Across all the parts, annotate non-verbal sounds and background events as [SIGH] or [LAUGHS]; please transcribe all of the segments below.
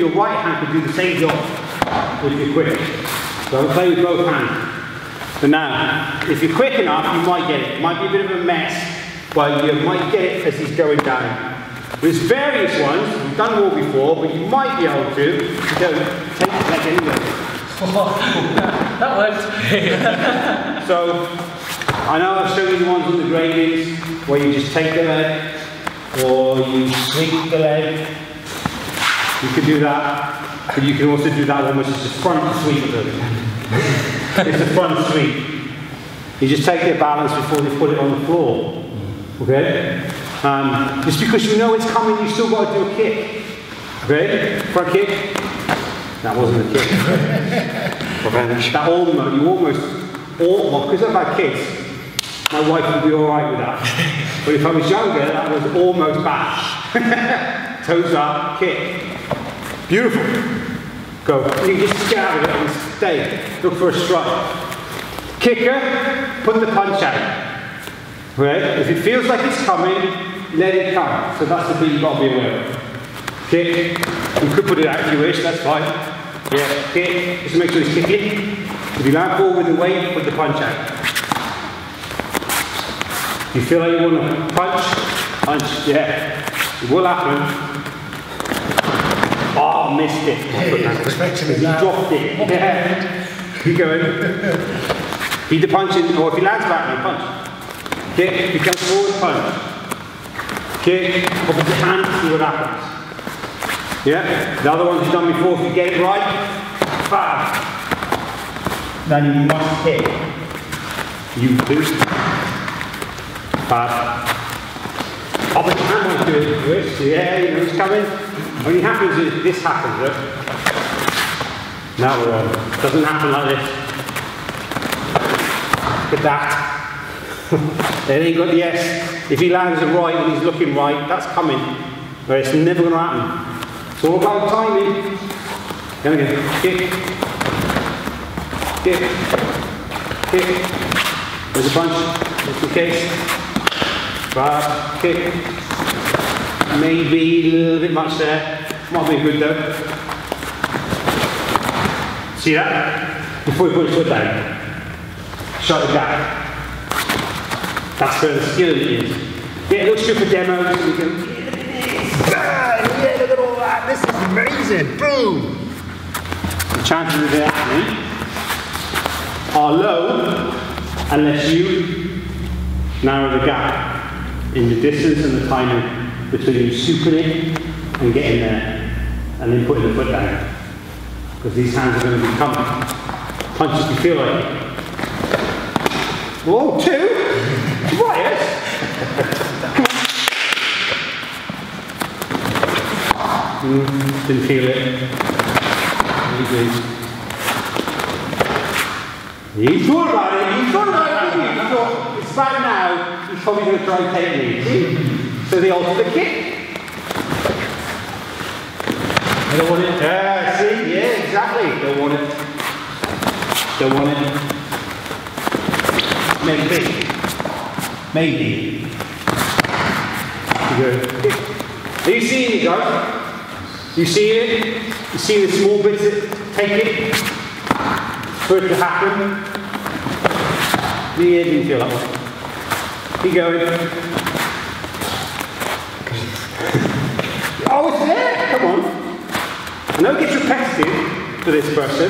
your right hand can do the same job if you're quick. So I'm playing with both hands. But now, if you're quick enough, you might get it. It might be a bit of a mess, but you might get it as he's going down. There's various ones, we've done more before, but you might be able to. You don't take the leg anyway. that worked. [LAUGHS] So, I know I've shown you the ones on the gradings where you just take the leg, or you sweep the leg. You can do that, but you can also do that one which is the front sweep of it. [LAUGHS] it's the front sweep. You just take your balance before you put it on the floor. Okay? Um, just because you know it's coming, you still got to do a kick. Okay? Front kick. That wasn't a kick. [LAUGHS] Revenge. that almost, you almost, all, because I've had kids, my wife would be alright with that. [LAUGHS] but if I was younger, that was almost bash. Toes up, kick. Beautiful. Go. You just of it and stay. Look for a strike. Kicker, put the punch out. Right? If it feels like it's coming, let it come. So that's the bit you've got to be aware of. Kick. You could put it out if you wish, that's fine. Yeah, kick. Just make sure it's kicking. If you land forward with the weight, put the punch out. You feel like you want to punch? Punch, yeah. It will happen. Oh, missed it. it You dropped it. Yeah. Keep going. Either punch in, or if he lands back, you punch. Kick, he comes forward, punch. Kick, opposite hand, see what happens. Yeah? The other ones you've done before, if you get it right, bam. Then you must kick. You boost. Bad. Opposite hand wants to do it. Yeah, you know it's coming. When it happens, is this happens, look. Now we're on. Doesn't happen like this. Look at that. [LAUGHS] it ain't got the S. If he lands it right and he's looking right, that's coming. But it's never going to happen. It's all about timing. There we go. Kick. Kick. Kick. There's a punch. Just in case. Kick. Maybe a little bit much there. Might be good though. See that? Before he put his foot down. Shut the gap. That's where the skill is. Yeah, it looks good for demos. You can, Bang! yeah, look at all that. This is amazing. Boom. The chances of it happening are low unless you narrow the gap in the distance and the timing between you souping it and getting there and then putting the foot down. Because these hands are going to be coming. Punches you feel like. Whoa, two? Riot? Mm, didn't feel it. Good. He thought about it, he thought about it, didn't he? He thought, it's about now, he's probably going to try and take me. So they altered the kick. I don't want it. Yeah, see? Yeah, exactly. Don't want it. Don't want it. Maybe. Maybe. Good. Are you seeing it, guys? You see it? You see the small bits that take it for it to happen? Yeah, didn't feel that one. Keep going. oh, it's there! Come on. I know it gets repetitive for this person,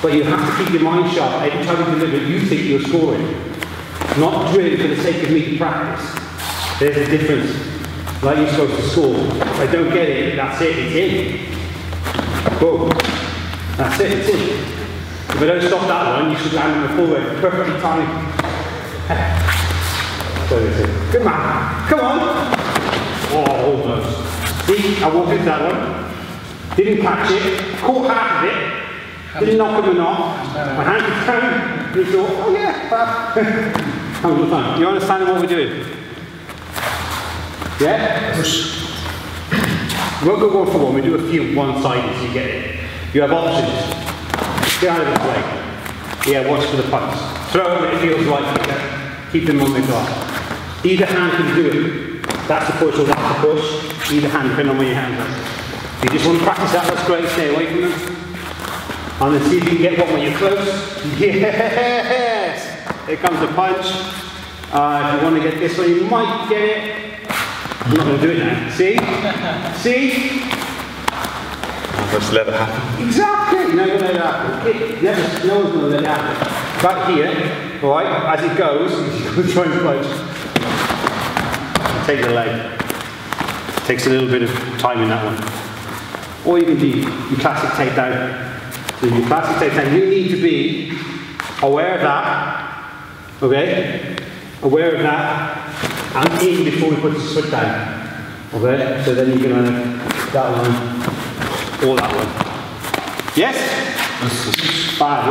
but you have to keep your mind sharp. Every time you deliver, you think you're scoring. Not drilling for the sake of me to practice. There's a difference. Like you're supposed to score. If I don't get it, that's it, it's in. Boom. That's it, it's in. If I don't stop that one, you should land on the forward. Perfectly timed. [LAUGHS] Good man. Come on. Oh, almost. See, I walked into that one. Didn't catch it. Caught half of it. Didn't knock him off. My hand was down. He thought, oh yeah. Have a good time. You understand what we're doing? Yeah? We won't go one for one, we do a few one-sided so you get it. You have options. Get out of this way. Yeah, watch for the punch. Throw them when it feels right. Okay? Keep them on the guard. Either hand can do it. That's the push or that's the push. Either hand, depending on where your hands are. If you just want to practice that, that's great, stay away from them. And then see if you can get one when you're close. [LAUGHS] Yes! Here comes the punch. Uh, if you want to get this one, you might get it. I'm not going to do it now. See? [LAUGHS] See? Just let it happen. Exactly. No, no, let it happen. It never, no one's going to let it happen. Back here, all right, as it goes, [LAUGHS] you try and punch. Take the leg. Takes a little bit of time in that one. Or you can do your classic takedown. So your classic takedown, you need to be aware of that, okay? Aware of that, and in before we put the foot down. Okay? So then you can have that one, or that one. Yes? Bad.